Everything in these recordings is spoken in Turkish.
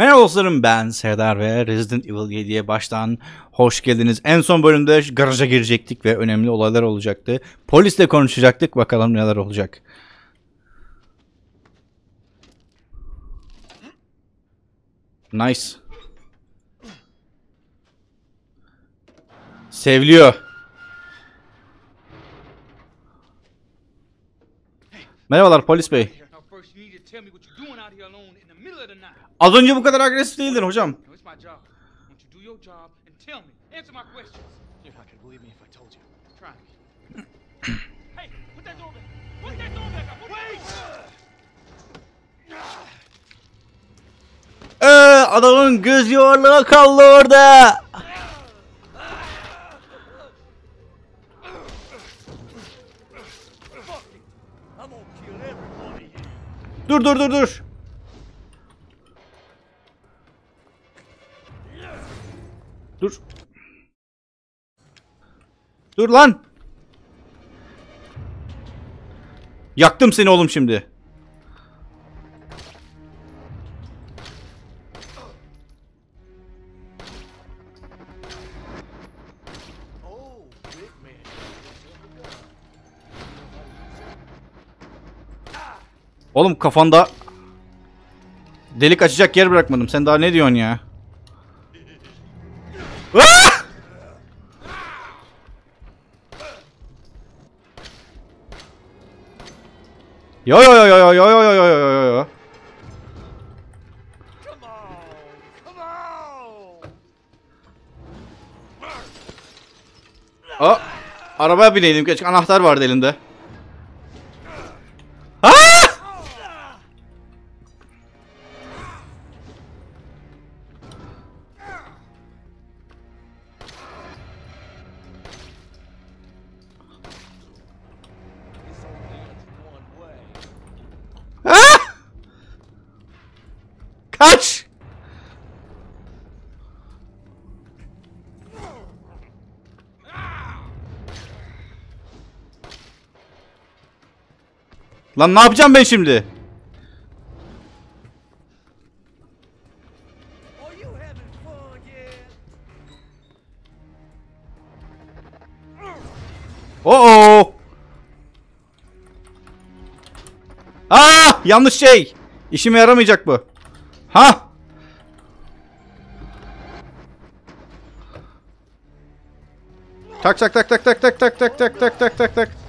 Merhaba dostlarım ben Serdar ve Resident Evil 7'ye baştan hoş geldiniz. En son bölümde garaja girecektik ve önemli olaylar olacaktı. Polisle konuşacaktık bakalım neler olacak. Nice. Seviliyor. Merhabalar polis bey. Az önce bu kadar agresif değildin hocam. Ee, adamın göz yuvarlığı kaldı orada. Dur dur dur dur. Dur. Dur lan. Yaktım seni oğlum şimdi. Oğlum kafanda delik açacak yer bırakmadım. Sen daha ne diyorsun ya? Yo yo yo yo yo yo yo yo yo yo yo. Aa, arabaya bineydim keşke anahtar vardı elinde. Lan ne yapacağım ben şimdi? Oo! Aa! Yanlış şey. İşime yaramayacak bu. Ha? Tak tak tak tak tak tak tak tak tak tak tak tak tak.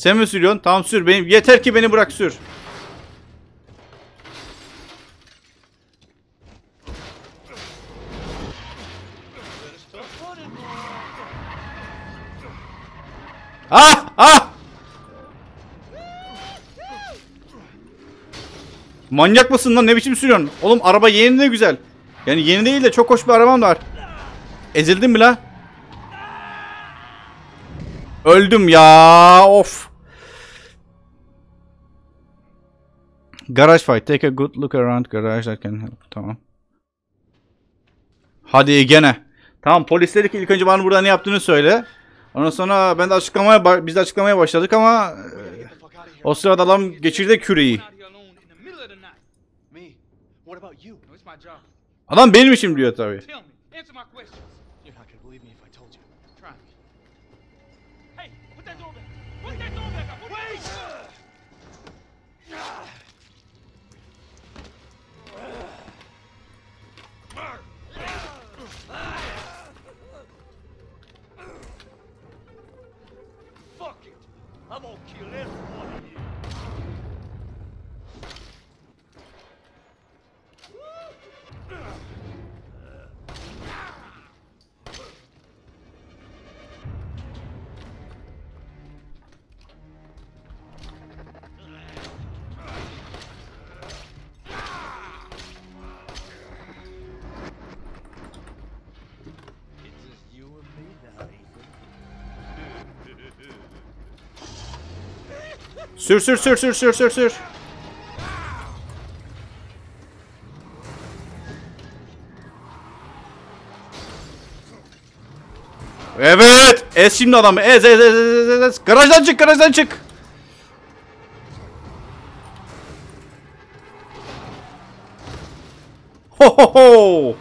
Sen mi sürüyorsun? Tamam sür. Benim yeter ki beni bırak sür. Ah! Ah! Manyak mısın lan? Ne biçim sürüyorsun? Oğlum araba yeni ne güzel. Yani yeni değil de çok hoş bir arabam var. Ezildin mi la? Öldüm ya. Of. Garage fight. Take a good look around garage that can help. Tamam. Hadi gene. Tamam polis dedi ki ilk önce bana burada ne yaptığını söyle. Ondan sonra ben de açıklamaya biz de açıklamaya başladık ama e, o sırada adam geçirdi küreği. Out here alone in the Mark! Sür sür sür sür sür sür sür. Evet. Ez şimdi adamı. Ez ez ez ez ez, ez. Garajdan çık garajdan çık. Ho ho ho!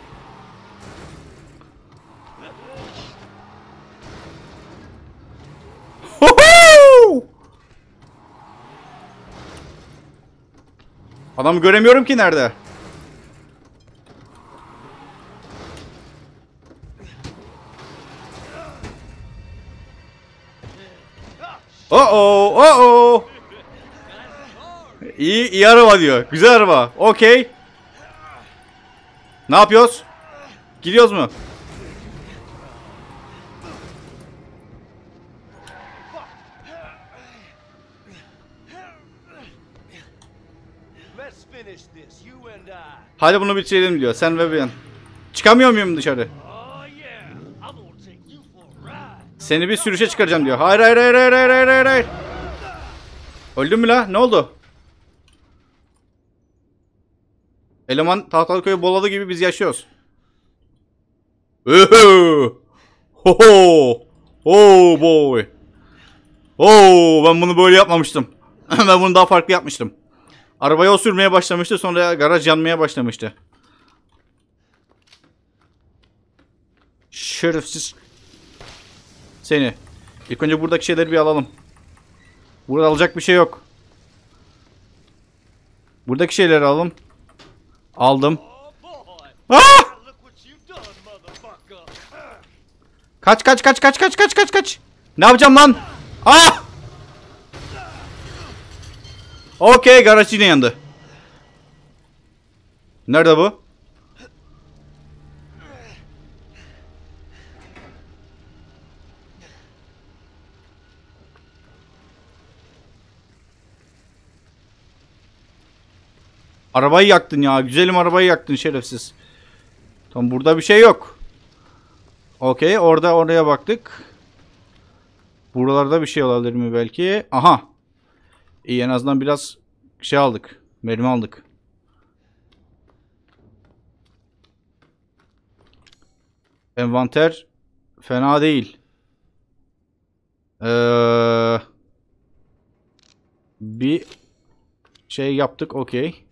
Ho ho! Adamı göremiyorum ki nerede. Oh oh oh oh. İyi iyi araba diyor. Güzel araba. Okey. Ne yapıyoruz? Gidiyoruz mu? Hadi bunu bitirelim diyor. Sen ve ben. Çıkamıyor muyum dışarı? Seni bir sürüşe çıkaracağım diyor. Hayır hayır hayır hayır hayır hayır hayır. Öldün mü la? Ne oldu? Eleman Tahtalıköy'ü boladı gibi biz yaşıyoruz. Oho! Ho Oh boy. Oh ben bunu böyle yapmamıştım. ben bunu daha farklı yapmıştım. Arabaya o sürmeye başlamıştı sonra garaj yanmaya başlamıştı. Şerefsiz. Seni. İlk önce buradaki şeyleri bir alalım. Burada alacak bir şey yok. Buradaki şeyleri alalım. Aldım. Ah! Kaç kaç kaç kaç kaç kaç kaç kaç. Ne yapacağım lan? Ah! Okey garaj yine yandı. Nerede bu? Arabayı yaktın ya. Güzelim arabayı yaktın şerefsiz. Tamam burada bir şey yok. Okey orada oraya baktık. Buralarda bir şey olabilir mi belki? Aha. İyi en azından biraz şey aldık. Mermi aldık. Envanter fena değil. Ee, bir şey yaptık okey.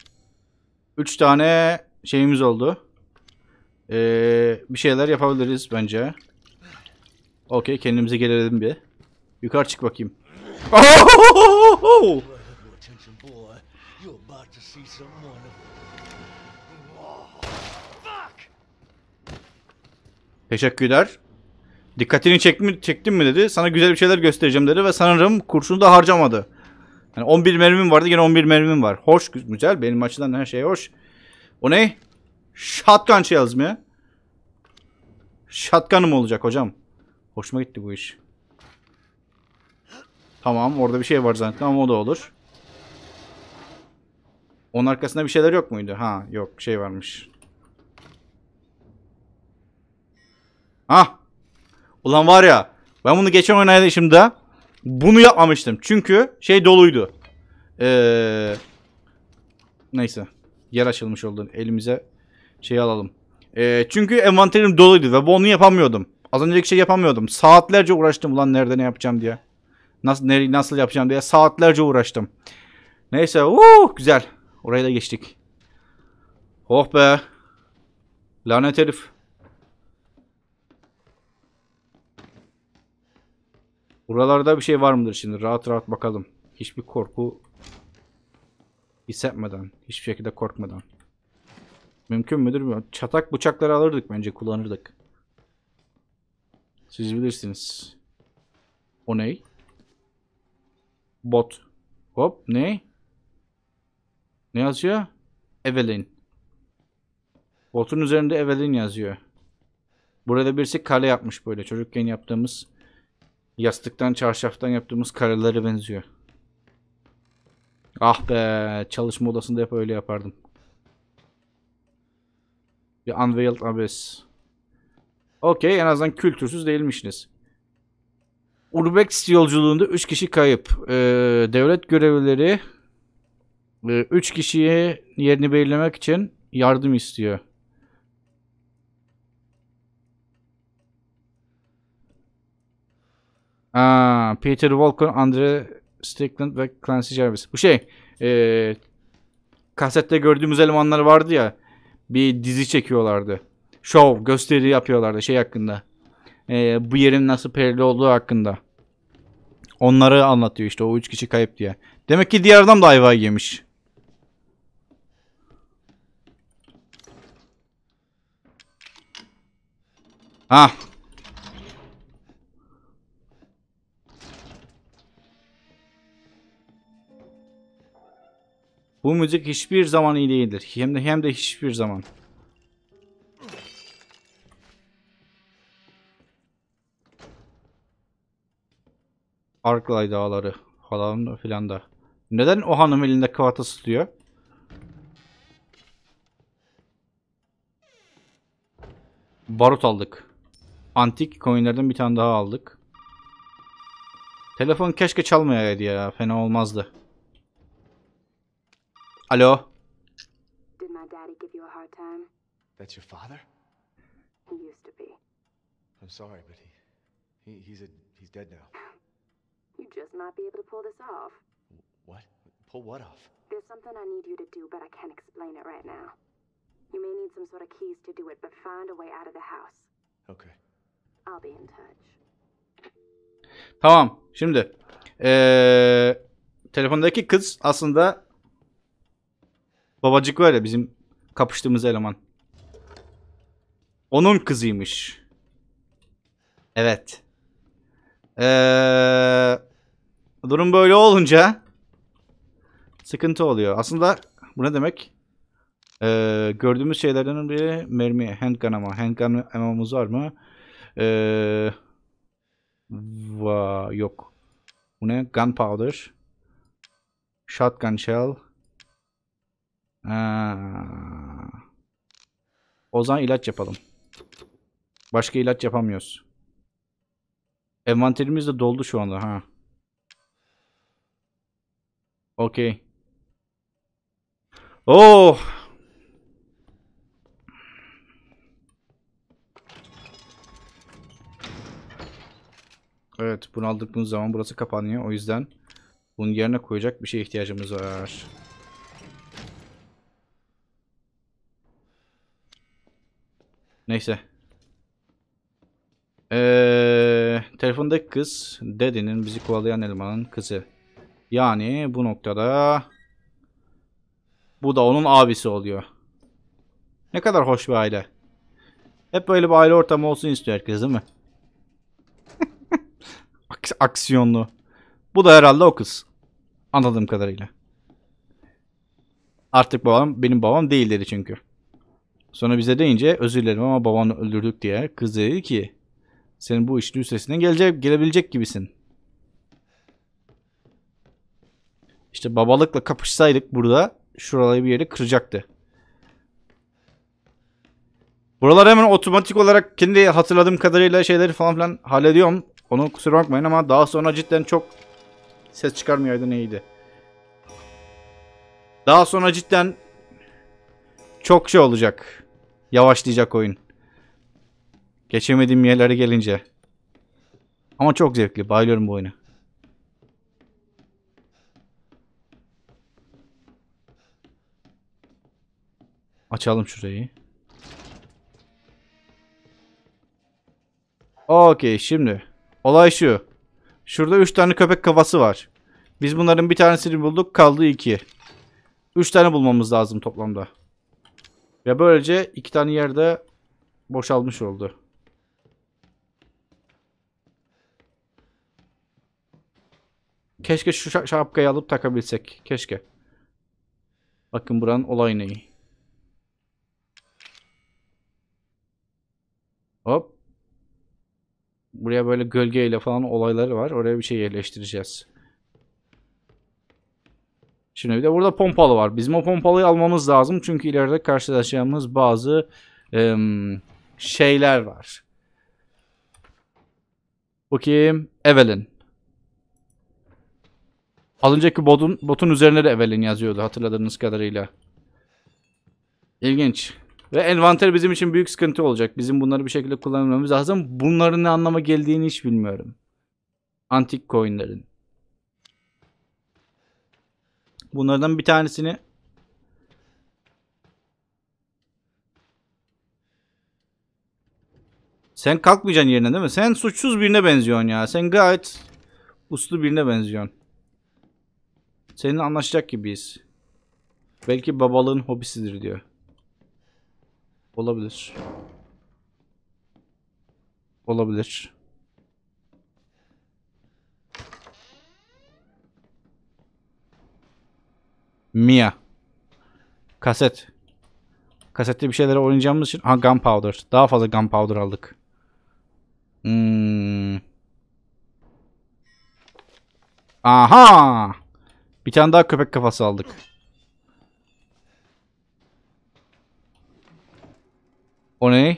Üç tane şeyimiz oldu. Ee, bir şeyler yapabiliriz bence. Okey kendimize gelelim bir. Yukarı çık bakayım. Oh! Fuck! Teşekkürler. Dikkatini çek mi, çektim mi dedi. Sana güzel bir şeyler göstereceğim dedi ve sanırım kurşunu da harcamadı. Yani 11 mermim vardı yine 11 mermim var. Hoş güzel benim açıdan her şey hoş. O ne? Shotgun shells mi? Shotgun'ım olacak hocam. Hoşuma gitti bu iş. Tamam orada bir şey var zannettim ama o da olur. Onun arkasında bir şeyler yok muydu? Ha yok şey varmış. Ha. Ulan var ya ben bunu geçen oynayışımda bunu yapmamıştım. Çünkü şey doluydu. Ee, neyse. Yer açılmış oldu. Elimize şey alalım. Ee, çünkü envanterim doluydu ve bunu yapamıyordum. Az önceki şey yapamıyordum. Saatlerce uğraştım ulan nerede ne yapacağım diye. Nasıl nere, nasıl yapacağım diye saatlerce uğraştım. Neyse, uh, güzel. Oraya da geçtik. Oh be. Lanet herif. Buralarda bir şey var mıdır şimdi? Rahat rahat bakalım. Hiçbir korku hissetmeden, hiçbir şekilde korkmadan. Mümkün müdür? bilmiyorum. Çatak bıçakları alırdık bence, kullanırdık. Siz bilirsiniz. O ne? Bot. Hop ne? Ne yazıyor? Evelyn. Botun üzerinde Evelyn yazıyor. Burada birisi kale yapmış böyle. Çocukken yaptığımız yastıktan, çarşaftan yaptığımız karelere benziyor. Ah be, çalışma odasında hep öyle yapardım. Bir Unveiled Abyss. Okey, en azından kültürsüz değilmişsiniz. Urbex yolculuğunda 3 kişi kayıp. Ee, devlet görevlileri 3 kişiye yerini belirlemek için yardım istiyor. Aa, Peter Walker, Andre Strickland ve Clancy Jarvis. Bu şey, ee, kasette gördüğümüz elemanlar vardı ya. bir dizi çekiyorlardı. Show, gösteri yapıyorlardı şey hakkında. Ee, bu yerin nasıl perili olduğu hakkında. Onları anlatıyor işte o üç kişi kayıp diye. Demek ki diğer adam da ayvayı yemiş. Ha. Bu müzik hiçbir zaman iyi değildir. Hem de hem de hiçbir zaman. Arklay dağları falan filan da. Neden o hanım elinde kıvata tutuyor? Barut aldık. Antik coinlerden bir tane daha aldık. Telefon keşke çalmayaydı ya. Fena olmazdı. Alo. Did my daddy give you a hard time? That's your father? He used to be. I'm sorry, but he, he he's a he's dead now. You just might be able to pull this off. What? Pull what off? There's something I need you to do, but I can't explain it right now. You may need some sort of keys to do it, but find a way out of the house. Okay. I'll be in touch. Tamam. Şimdi. Ee, telefondaki kız aslında babacık var ya bizim kapıştığımız eleman. Onun kızıymış. Evet. Ee, durum böyle olunca sıkıntı oluyor. Aslında bu ne demek? Ee, gördüğümüz şeylerden biri mermi, handgun ama. Handgun amamız var mı? Ee, va yok. Bu ne? Gunpowder. Shotgun shell. O zaman ilaç yapalım. Başka ilaç yapamıyoruz. Envanterimiz de doldu şu anda ha. Okey. Oh! Evet, bunu aldıkımız zaman burası kapanıyor. O yüzden bunun yerine koyacak bir şeye ihtiyacımız var. Neyse. Ee, telefondaki kız Daddy'nin bizi kovalayan elemanın kızı. Yani bu noktada bu da onun abisi oluyor. Ne kadar hoş bir aile. Hep böyle bir aile ortamı olsun istiyor herkes değil mi? Aks- aksiyonlu. Bu da herhalde o kız. Anladığım kadarıyla. Artık babam benim babam değil dedi çünkü. Sonra bize deyince özür dilerim ama babanı öldürdük diye kız dedi ki senin bu işin üstesinden gelecek, gelebilecek gibisin. İşte babalıkla kapışsaydık burada şuraları bir yeri kıracaktı. Buralar hemen otomatik olarak kendi hatırladığım kadarıyla şeyleri falan filan hallediyorum. Onu kusura bakmayın ama daha sonra cidden çok ses çıkarmıyordu neydi. Daha sonra cidden çok şey olacak. Yavaşlayacak oyun. Geçemediğim yerlere gelince. Ama çok zevkli. Bayılıyorum bu oyuna. Açalım şurayı. Okey şimdi. Olay şu. Şurada 3 tane köpek kafası var. Biz bunların bir tanesini bulduk. Kaldı 2. 3 tane bulmamız lazım toplamda. Ve böylece iki tane yerde boşalmış oldu. Keşke şu şa- şapkayı alıp takabilsek. Keşke. Bakın buranın olay neyi. Hop. Buraya böyle gölgeyle falan olayları var. Oraya bir şey yerleştireceğiz. Şimdi bir de burada pompalı var. Bizim o pompalıyı almamız lazım. Çünkü ileride karşılaşacağımız bazı em, şeyler var. Bakayım. Evelyn. Az önceki botun, botun üzerine de Evelyn yazıyordu hatırladığınız kadarıyla. İlginç. Ve envanter bizim için büyük sıkıntı olacak. Bizim bunları bir şekilde kullanmamız lazım. Bunların ne anlama geldiğini hiç bilmiyorum. Antik coinlerin. Bunlardan bir tanesini Sen kalkmayacaksın yerine değil mi? Sen suçsuz birine benziyorsun ya. Sen gayet uslu birine benziyorsun. Seninle anlaşacak gibiyiz. Belki babalığın hobisidir diyor. Olabilir. Olabilir. Mia. Kaset. Kasette bir şeylere oynayacağımız için... Ha Gunpowder. Daha fazla Gunpowder aldık. Hmm. Aha! Bir tane daha köpek kafası aldık. O ne?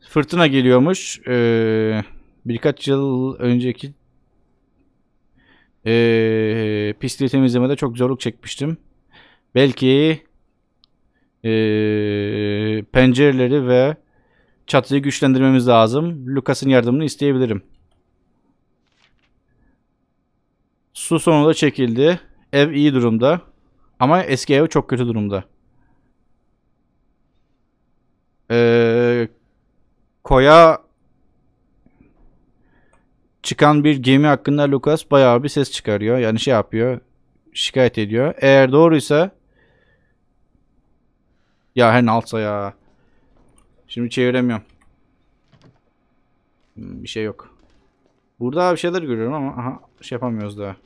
Fırtına geliyormuş. Ee, birkaç yıl önceki ee, pisliği temizlemede çok zorluk çekmiştim. Belki ee, pencereleri ve çatıyı güçlendirmemiz lazım. Lucas'ın yardımını isteyebilirim. Su sonunda çekildi. Ev iyi durumda. Ama eski ev çok kötü durumda. Ee, koya çıkan bir gemi hakkında Lucas bayağı bir ses çıkarıyor. Yani şey yapıyor. Şikayet ediyor. Eğer doğruysa ya her ne altsa ya. Şimdi çeviremiyorum. Hmm, Bir şey yok. Burada bir şeyler görüyorum ama aha, şey yapamıyoruz daha.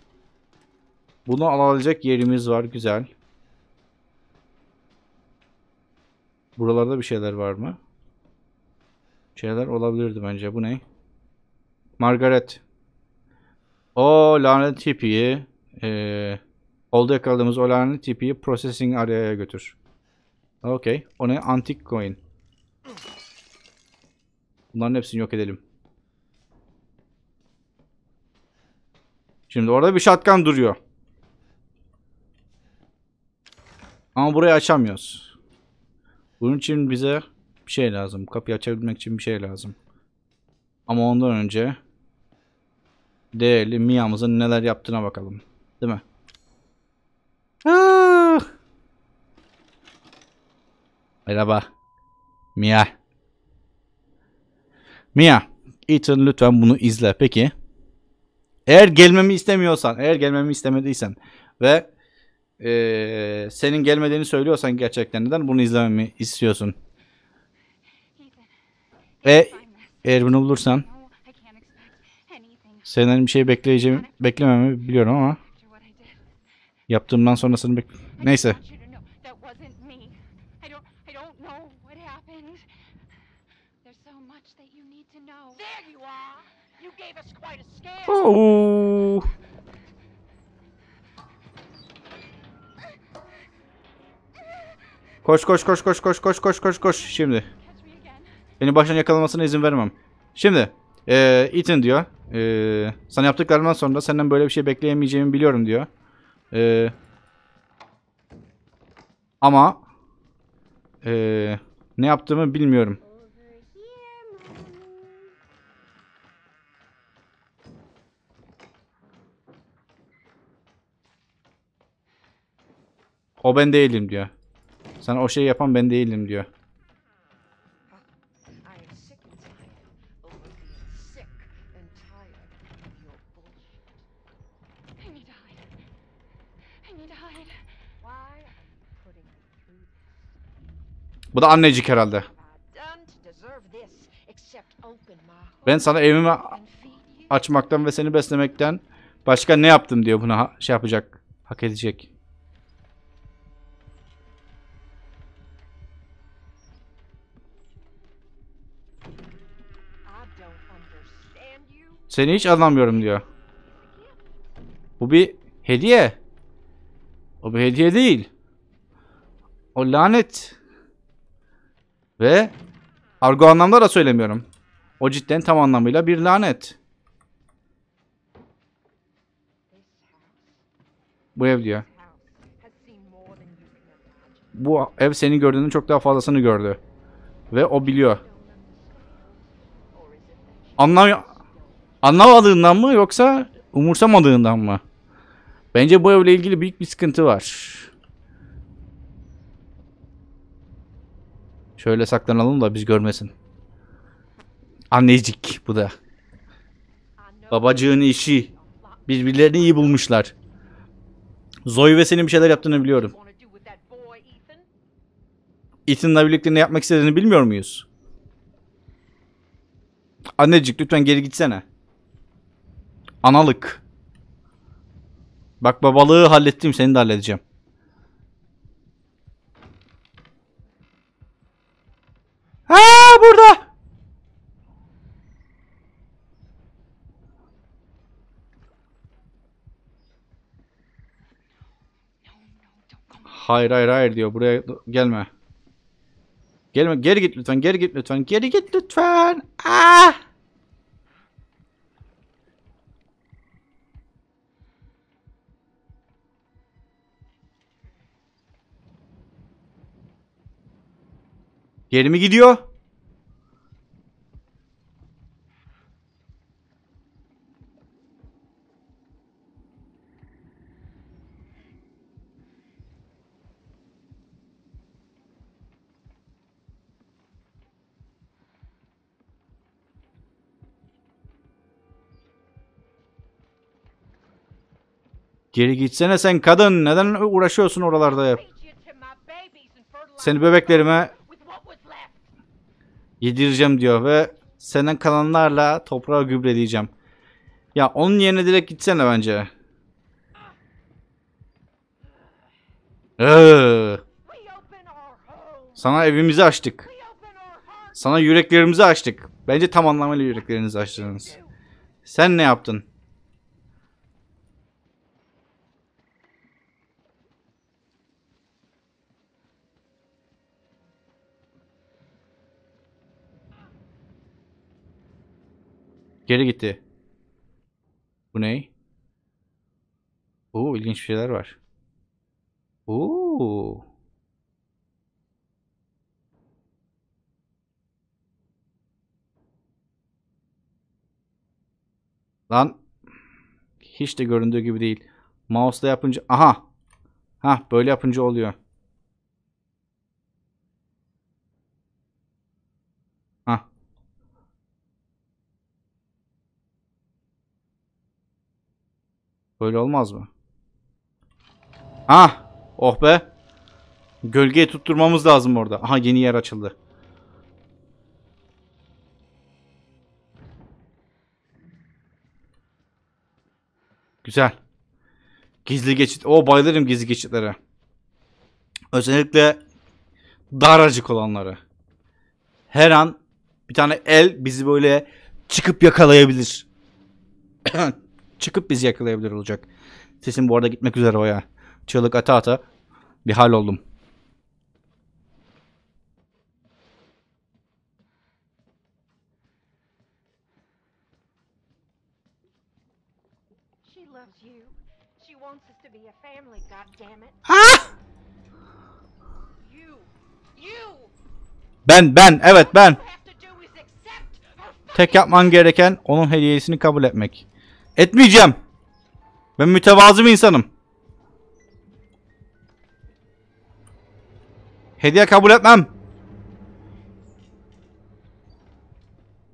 Bunu alabilecek yerimiz var. Güzel. Buralarda bir şeyler var mı? Şeyler olabilirdi bence. Bu ne? Margaret. O lanet tipiyi eee oldu yakaladığımız o lanet tipiyi processing area'ya götür. Okey. O ne? Antik coin. Bunların hepsini yok edelim. Şimdi orada bir shotgun duruyor. Ama burayı açamıyoruz. Bunun için bize bir şey lazım. Kapıyı açabilmek için bir şey lazım. Ama ondan önce değerli Mia'mızın neler yaptığına bakalım. Değil mi? Ah! Merhaba. Mia. Mia. Ethan lütfen bunu izle. Peki. Eğer gelmemi istemiyorsan, eğer gelmemi istemediysen ve eee, senin gelmediğini söylüyorsan gerçekten neden bunu izlememi istiyorsun? E eğer bunu bulursan senden bir şey bekleyeceğim, beklememi biliyorum ama yaptığımdan sonrasını bek... Neyse. want Koş koş koş koş koş koş koş koş koş şimdi. Beni baştan yakalamasına izin vermem. Şimdi eee Ethan diyor. eee, sana yaptıklarından sonra senden böyle bir şey bekleyemeyeceğimi biliyorum diyor. Eee, ama eee, ne yaptığımı bilmiyorum. O ben değilim diyor. Sana o şeyi yapan ben değilim diyor. Bu da annecik herhalde. Ben sana evimi açmaktan ve seni beslemekten başka ne yaptım diyor buna şey yapacak, hak edecek. Seni hiç anlamıyorum diyor. Bu bir hediye. O bir hediye değil. O lanet. Ve argo anlamda da söylemiyorum. O cidden tam anlamıyla bir lanet. Bu ev diyor. Bu ev senin gördüğünün çok daha fazlasını gördü. Ve o biliyor. Anlam anlamadığından mı yoksa umursamadığından mı? Bence bu evle ilgili büyük bir sıkıntı var. Şöyle saklanalım da biz görmesin. Annecik bu da. Babacığın eşi. Birbirlerini iyi bulmuşlar. Zoe ve senin bir şeyler yaptığını biliyorum. Ethan'la birlikte ne yapmak istediğini bilmiyor muyuz? Annecik lütfen geri gitsene. Analık. Bak babalığı hallettim seni de halledeceğim. Ha burada. Hayır hayır hayır diyor. Buraya gelme. Gelme geri git lütfen geri git lütfen geri git lütfen. Ah! Geri mi gidiyor? Geri gitsene sen kadın. Neden uğraşıyorsun oralarda fertilize Seni bebeklerime yedireceğim diyor ve senden kalanlarla toprağı gübreleyeceğim. Ya onun yerine direkt gitsene bence. Ee, sana evimizi açtık. Sana yüreklerimizi açtık. Bence tam anlamıyla yüreklerinizi açtınız. Sen ne yaptın? Geri gitti. Bu ne? Oo ilginç bir şeyler var. Oo. Lan hiç de göründüğü gibi değil. Mouse'la yapınca aha. Ha böyle yapınca oluyor. Ha. Böyle olmaz mı? Ha! Oh be. Gölgeyi tutturmamız lazım orada. Aha yeni yer açıldı. Güzel. Gizli geçit. O bayılırım gizli geçitlere. Özellikle daracık olanları. Her an bir tane el bizi böyle çıkıp yakalayabilir. çıkıp bizi yakalayabilir olacak. Sesim bu arada gitmek üzere o ya. Çığlık ata ata bir hal oldum. Ha! Ben ben evet ben. Tek yapman gereken onun hediyesini kabul etmek. Etmeyeceğim. Ben mütevazı bir insanım. Hediye kabul etmem.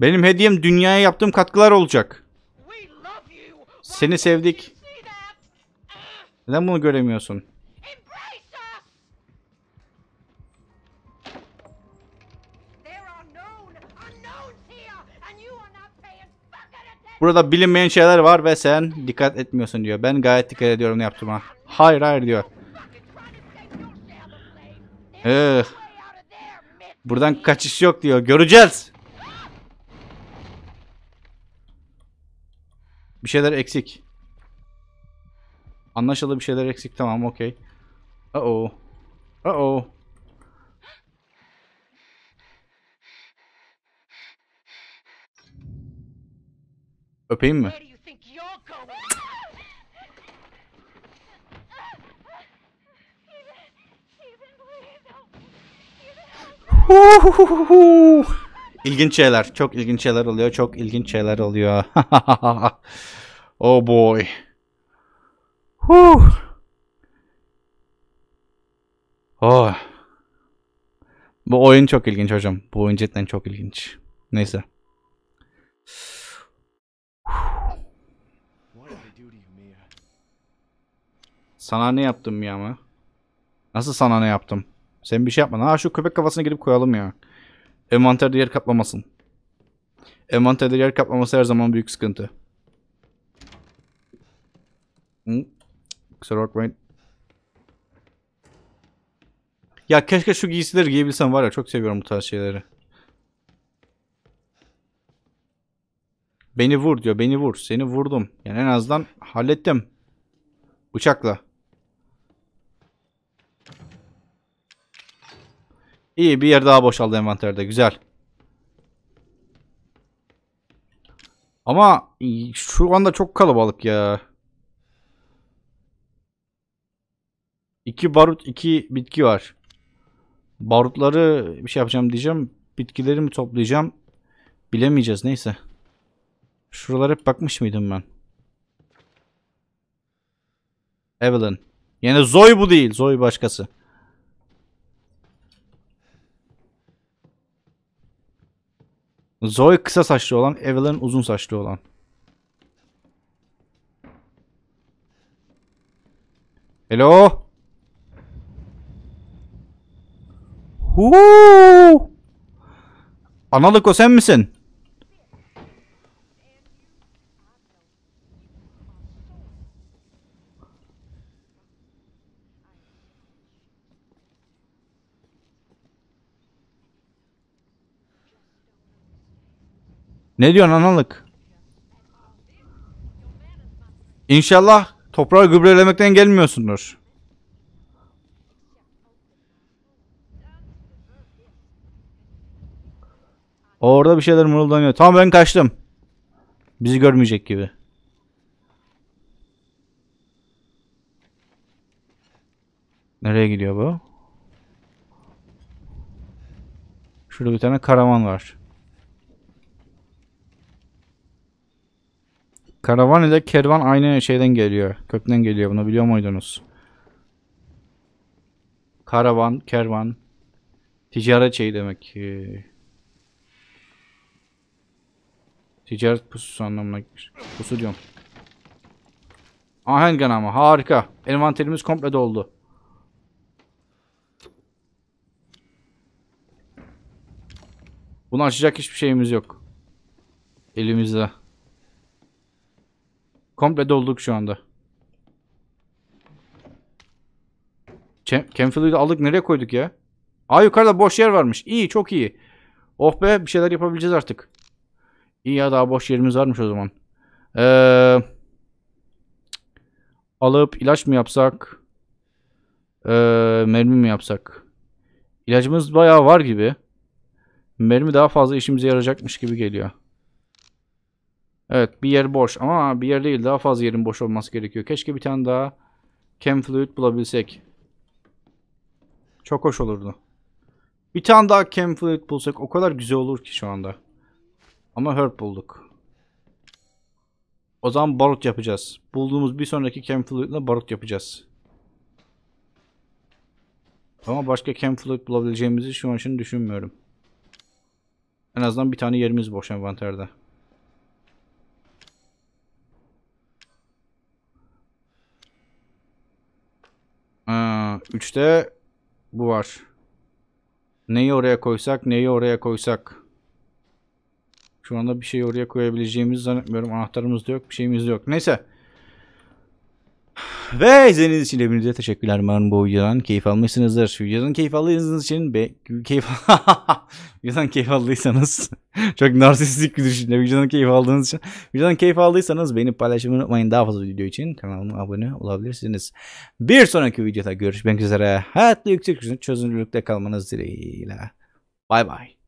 Benim hediyem dünyaya yaptığım katkılar olacak. Seni sevdik. Neden bunu göremiyorsun? Burada bilinmeyen şeyler var ve sen dikkat etmiyorsun diyor. Ben gayet dikkat ediyorum ne yaptığıma. Hayır hayır diyor. Mitch. Buradan kaçış yok diyor. Göreceğiz. Bir şeyler eksik. Anlaşıldı bir şeyler eksik. Tamam okey. Uh-oh. Uh-oh. Öpeyim mi? Where do you think you're going? Ethan, please help me. Ethan, help me. İlginç şeyler. Çok ilginç şeyler oluyor. Çok ilginç şeyler oluyor. oh boy. Huh. Oh. Bu oyun çok ilginç hocam. Bu oyun cidden çok ilginç. Neyse. What did they do to you, Mia? Sana ne yaptım ya mı? Nasıl sana ne yaptım? Sen bir şey yapmadın. Ha şu köpek kafasına girip koyalım ya. Envanterde yer kaplamasın. Envanterde yer kaplaması her zaman büyük sıkıntı. Kusura bakmayın. Ya keşke şu giysileri giyebilsem var ya çok seviyorum bu tarz şeyleri. Beni vur diyor. Beni vur. Seni vurdum. Yani en azından hallettim. Bıçakla. İyi bir yer daha boşaldı envanterde. Güzel. Ama şu anda çok kalabalık ya. İki barut, iki bitki var. Barutları bir şey yapacağım diyeceğim. Bitkileri mi toplayacağım? Bilemeyeceğiz neyse. Şuralara hep bakmış mıydım ben? Evelyn. Yine Zoe bu değil. Zoe başkası. Zoe kısa saçlı olan, Evelyn uzun saçlı olan. Hello? Huu! Analık o sen misin? Ne diyorsun analık? İnşallah toprağı gübrelemekten gelmiyorsundur. Orada bir şeyler mırıldanıyor. Tamam ben kaçtım. Bizi görmeyecek gibi. Nereye gidiyor bu? Şurada bir tane karavan var. Karavan ile kervan aynı şeyden geliyor. Kökten geliyor. Bunu biliyor muydunuz? Karavan, kervan. Ticaret şeyi demek. Ee, Ticaret pususu anlamına gelir. Pusu diyorum. Ahengen ama harika. Envanterimiz komple doldu. Bunu açacak hiçbir şeyimiz yok. Elimizde. Komple dolduk şu anda. Camfield'ı aldık nereye koyduk ya? Aa yukarıda boş yer varmış. İyi çok iyi. Oh be bir şeyler yapabileceğiz artık. İyi ya daha boş yerimiz varmış o zaman. Ee, alıp ilaç mı yapsak? Ee, mermi mi yapsak? İlacımız bayağı var gibi. Mermi daha fazla işimize yarayacakmış gibi geliyor. Evet bir yer boş ama bir yer değil daha fazla yerin boş olması gerekiyor. Keşke bir tane daha chem fluid bulabilsek. Çok hoş olurdu. Bir tane daha chem fluid bulsak o kadar güzel olur ki şu anda. Ama herb bulduk. O zaman barut yapacağız. Bulduğumuz bir sonraki chem fluid ile barut yapacağız. Ama başka chem fluid bulabileceğimizi şu an için düşünmüyorum. En azından bir tane yerimiz boş envanterde. Ha, üçte bu var. Neyi oraya koysak, neyi oraya koysak. Şu anda bir şey oraya koyabileceğimizi zannetmiyorum. Anahtarımız da yok, bir şeyimiz de yok. Neyse. Ve izlediğiniz için hepinize teşekkürler. Umarım bu videodan keyif almışsınızdır. Videodan keyif aldıysanız için be keyif videodan keyif aldıysanız çok narsistik bir düşünce. Videodan keyif aldığınız için videodan keyif aldıysanız beğenip paylaşmayı unutmayın. Daha fazla video için kanalıma abone olabilirsiniz. Bir sonraki videoda görüşmek üzere. Hayatlı yüksek çözünürlükte kalmanız dileğiyle. Bay bay.